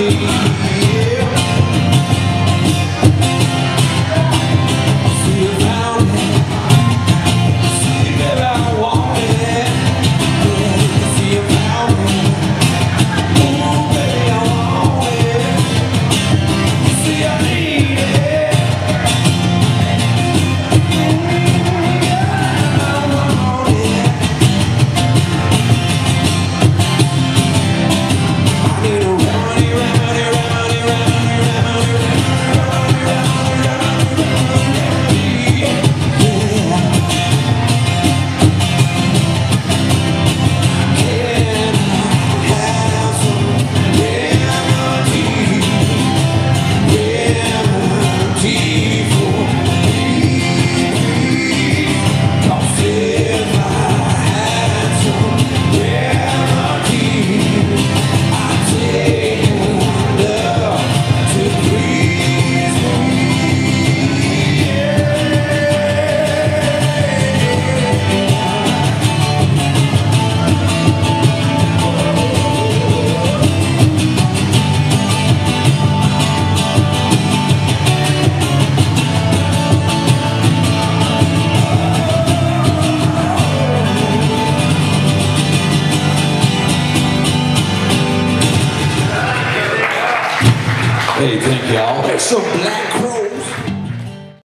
see Some black